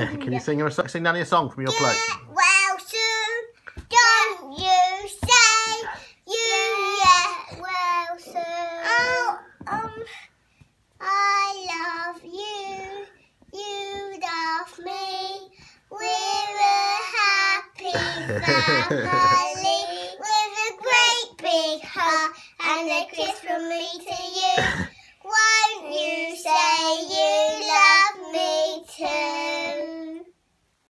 Can you sing her a, sing Nanny a song from your play? well soon, don't you say you get well soon. Oh, um, I love you, you love me. We're a happy family with a great big hug and a kiss from me to you.